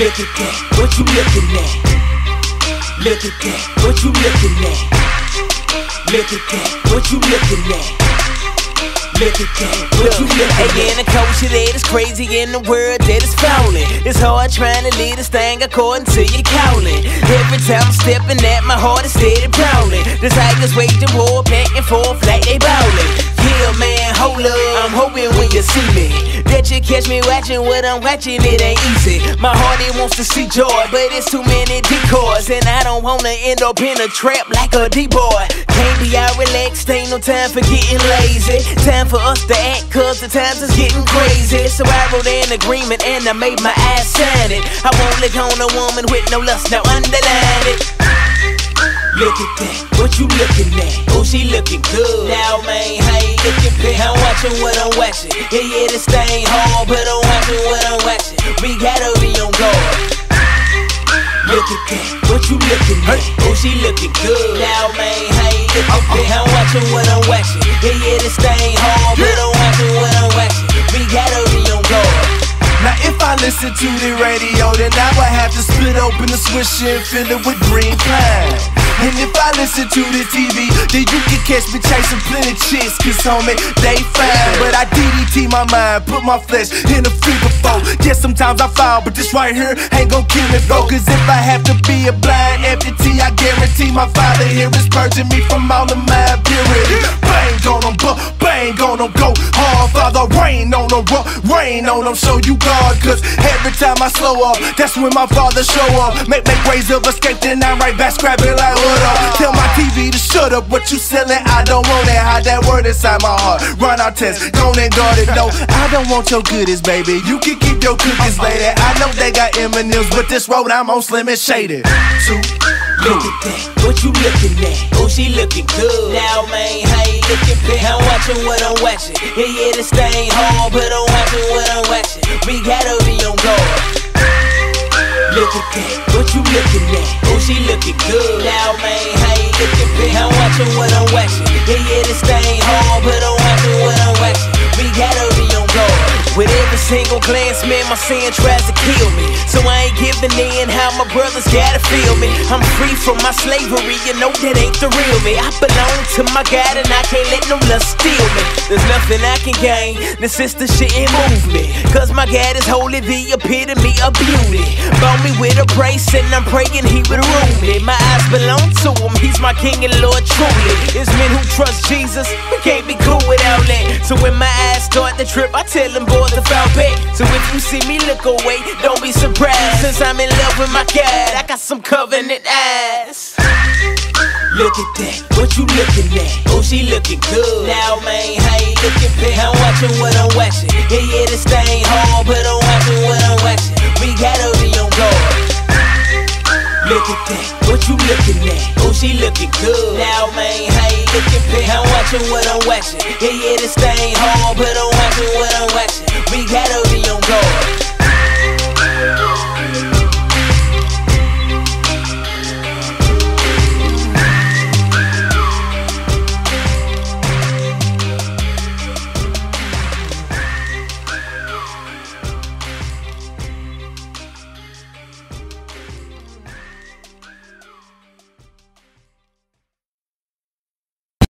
Look at that, what you looking at? Look at that, what you looking at? Look at that, what you looking at? Look at that, what you looking at? Hey, in the culture that is crazy in the world that is fouling. It's hard trying to lead this thing according to your calling. Every time I'm stepping at my heart is steady prowling. The tigers waging war back and forth like they bowling. Yeah, man, hold up. I'm hoping when you see me that you catch me watching what I'm watching. It ain't easy. My heart it wants to see joy, but it's too many decoys, and I don't wanna end up in a trap like a D-boy. Can't be out relaxed, ain't no time for getting lazy. Time for us to act, cause the times is getting crazy. So I wrote an agreement and I made my ass sign it. I won't lick on a woman with no lust, now underline. Look at that, what you looking at? Oh, she looking good. Now, man, how you looking, bitch? I'm watching what I'm watching. Yeah, yeah, this thing hard, but I'm watching what I'm watching. We gotta be on guard. Look at that, what you looking at? Oh, she looking good. Now, man, how you looking, bitch? I'm watching what I'm watching. Yeah, yeah, this thing hard, listen to the radio, then I would have to split open the swisher and fill it with green pine. And if I listen to the TV, then you can catch me chasing plenty chicks, cause homie, they fine. But I DDT my mind, put my flesh in a figure four. Yeah, sometimes I fall, but this right here ain't gon' kill me, bro. Cause if I have to be a blind amputee, I guarantee my father here is purging me from all of my impurity. Bang on them, bang on them, go hard, father, rain on them, rain on them, show you God. Cause every time I slow up, that's when my father show up. Make make ways of escape, then I'm right back scrapping like what up. Tell my TV to shut up, what you selling, I don't want it. Hide that word inside my heart. Run our test, go and guard it. No, I don't want your goodies, baby. You can keep your cookies later. I know they got M&M's, but this road I'm on slim and shaded. Two, Look at that, what you looking at? Oh, she looking good. Now, man, how you looking, bitch? I'm watching what I'm watching. Yeah, yeah, this thing hard, but I'm watching what I'm watching. We gotta be on guard. Look at that, what you looking at? Oh, she looking good. Now, man, how you looking, bitch? I'm watching what I'm watching. Yeah, yeah, this thing hard, but I'm watching what I'm single glance, man, my sin tries to kill me. So I ain't giving in how my brothers gotta feel me. I'm free from my slavery, you know that ain't the real me. I belong to my God and I can't let no lust steal me. There's nothing I can gain, the sister shouldn't move me. Cause my God is holy, the epitome of beauty. Bought me with a brace and I'm praying he would rule me. My eyes belong to him, he's my king and Lord truly. It's men who trust Jesus, we can't be cool without that. So when my eyes start to trip, I tell them boys fall back. So if you see me look away, don't be surprised. Since I'm in love with my God, I got some covenant eyes. Look at that, what you looking at? Oh, she looking good. Now, man, how you looking, bitch? I'm watching what I'm watching. Yeah, yeah, this thing hard, but I'm watching what I'm watching. We on guard. Look at that, what you looking at? Oh, she looking good. Now, man, how you looking, bitch? I'm watching what I'm watching. Yeah, yeah, this thing hard, but I'm watching what I'm watching. We gotta be on guard.